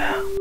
faire